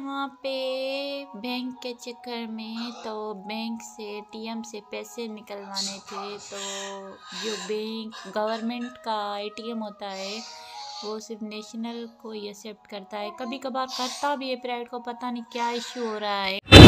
यहाँ पे बैंक के चक्कर में तो बैंक से एटीएम से पैसे निकलवाने थे तो जो बैंक, गवर्नमेंट का एटीएम होता है, वो सिर्फ़ नेशनल को ही एक्सेप्ट करता है। कभी कभार करता भी है प्राइवेट को पता नहीं क्या इश्यू हो रहा है।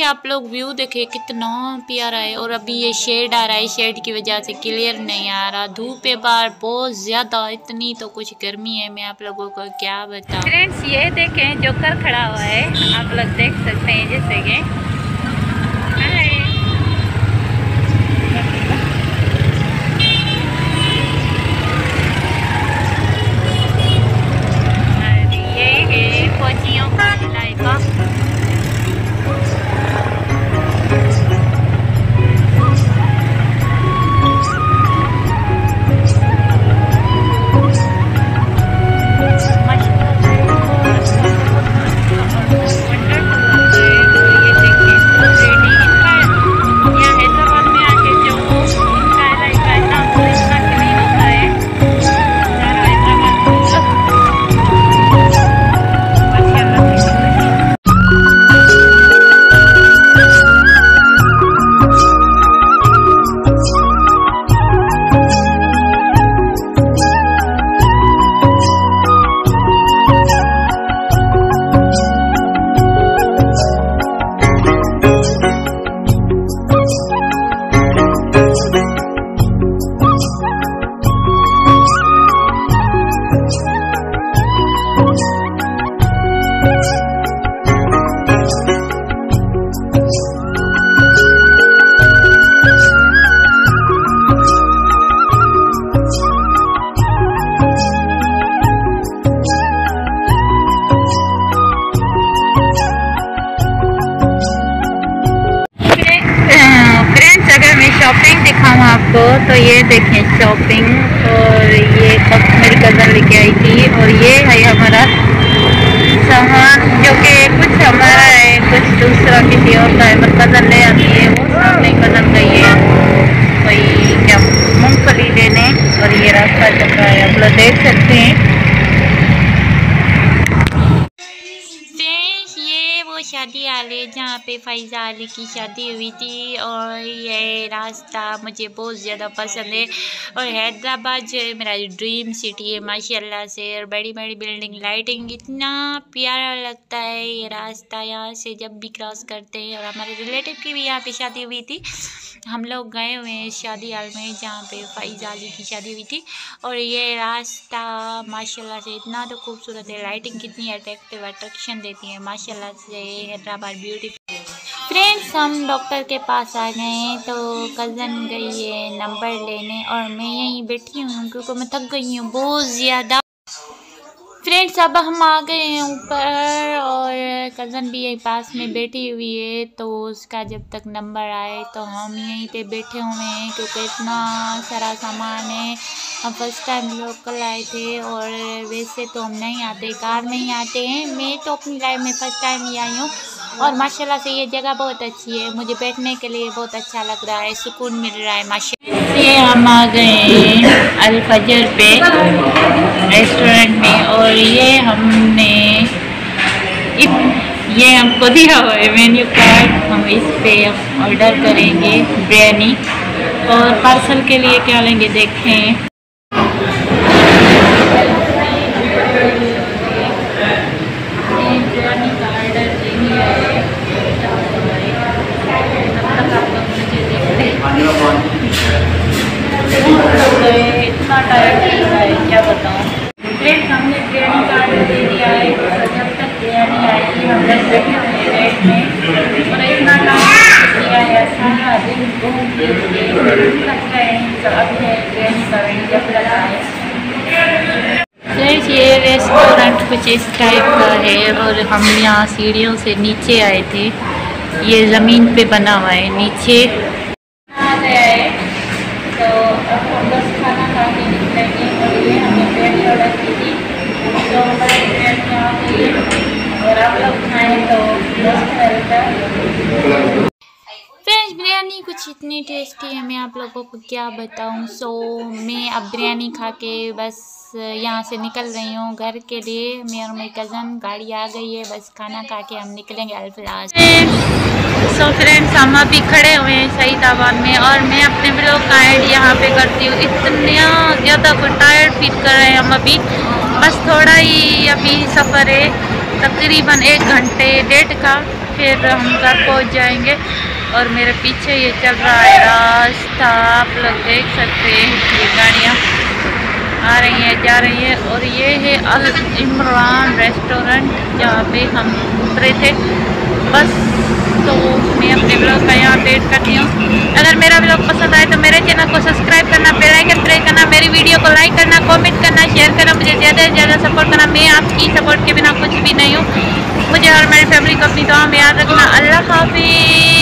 पीछे आप लोग व्यू देखे, कितना प्यारा है। और अभी ये शेड आ रहा है शेड की वजह से क्लियर नहीं आ रहा। धूप है बार बहुत ज़्यादा, इतनी तो कुछ गर्मी है। मैं आप लोगों को क्या बताऊँ? फ्रेंड्स ये देखें जोकर खड़ा हुआ है। आप लोग देख सकते हैं, जैसे कि दिखाऊँ आपको तो ये देखें शॉपिंग और ये कप मेरी कज़न लेके आई थी, और ये है हमारा सामान, जो कि कुछ हमारा है, कुछ दूसरा किसी और का है मतलब कज़न ले आती है, वो सामने कज़न गई है कोई क्या, मूंगफली लेने, और ये रास्ता चल रहा है, आप लोग देख सकते हैं। शादी हाल है जहाँ पे फैज़ा अली की शादी हुई थी और ये रास्ता मुझे बहुत ज़्यादा पसंद है। और हैदराबाद जो है मेरा ड्रीम सिटी है, माशाल्लाह से। और बड़ी बड़ी बिल्डिंग, लाइटिंग इतना प्यारा लगता है ये रास्ता यहाँ से जब भी क्रॉस करते हैं। और हमारे रिलेटिव की भी यहाँ पे शादी हुई थी। हम लोग गए हुए हैं शादी हाल में, जहाँ पे फैज़ा अली की शादी हुई थी। और ये रास्ता माशाल्लाह से इतना तो खूबसूरत है, लाइटिंग कितनी अट्रैक्टिव अट्रैक्शन देती है, माशाल्लाह से। हैदराबाद ब्यूटीफुल फ्रेंड्स हम डॉक्टर के पास आ गए हैं तो कज़न गई है नंबर लेने, और मैं यहीं बैठी हूँ क्योंकि मैं थक गई हूँ, बहुत ज़्यादा। फ्रेंड्स अब हम आ गए हैं ऊपर और कज़न भी यही पास में बैठी हुई है तो उसका जब तक नंबर आए तो हम यहीं पे बैठे हुए हैं क्योंकि इतना सारा सामान है। हम फ़र्स्ट टाइम लोकल आए थे और वैसे तो हम नहीं आते, कार में ही आते हैं। मैं तो अपनी लाइफ में फ़र्स्ट टाइम ही आई हूँ और माशाल्लाह से ये जगह बहुत अच्छी है। मुझे बैठने के लिए बहुत अच्छा लग रहा है, सुकून मिल रहा है, माशा हम आ गए हैं अलफजर पे रेस्टोरेंट में और ये हमने ये हमको दिया हुआ है मेन्यू कार्ड हम इस पे ऑर्डर करेंगे बिरयानी। और पार्सल के लिए क्या लेंगे देखें बिरयानी का ऑर्डर दे दिया है तब तक आप लोग मुझे देखते इतना टायर्ड लग है क्या बताऊँ हमने दे दिया है जब तक बिरयानी आएगी हम लोग बैठे हुए हैं में और इतना है सारा दिन घूम है जब लगाए फ्रेंड्स ये रेस्टोरेंट कुछ इस टाइप का है और हम यहाँ सीढ़ियों से नीचे आए थे। ये ज़मीन पे बना हुआ है। नीचे आ गया है तो अब हम बस खाना खा के निकलेंगे और ये हमने बिरयानी ऑर्डर की थी तो हमारी बिरयानी आ गई है और आप लोग खाएँ तो बेस्ट फ्रेंड्स बिरयानी कुछ इतनी टेस्टी है मैं आप लोगों को क्या बताऊँ। सो so, मैं अब बिरयानी खा के बस यहाँ से निकल रही हूँ घर के लिए। मैं और मेरी कज़न गाड़ी आ गई है बस खाना खा के हम निकलेंगे अल्फलाज सो फ्रेंड्स हम अभी खड़े हुए हैं सईदाबाद में और मैं अपने ब्लॉग का एड यहाँ पे करती हूँ। इतना ज़्यादा टायर्ड फील कर रहे हैं हम अभी। बस थोड़ा ही अभी सफ़र है तकरीबन एक घंटे डेढ़ का फिर हम घर पहुँच जाएँगे। और मेरे पीछे ये चल रहा है रास्ता, आप लोग देख सकते हैं, ये गाड़ियाँ आ रही हैं, जा रही है और ये है अल इमरान रेस्टोरेंट, जहाँ पे हम उतरे थे। बस तो मैं अपने ब्लॉग का यहाँ वेट करती हूँ। अगर मेरा ब्लॉग पसंद आए तो मेरे चैनल को सब्सक्राइब करना बेल आइकन प्रेस करना, मेरी वीडियो को लाइक करना कमेंट करना शेयर करना, मुझे ज़्यादा से ज़्यादा सपोर्ट करना। मैं आपकी सपोर्ट के बिना कुछ भी नहीं हूँ। मुझे और मेरी फैमिली को अपनी दुआ में याद रखना। अल्लाह हाफिज़।